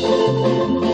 Deus.